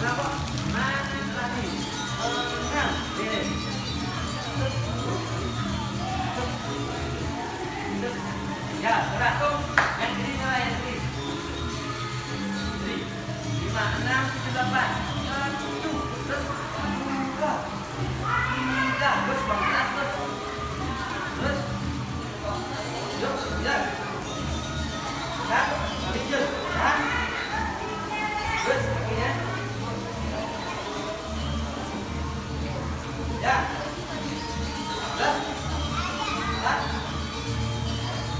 Bravo!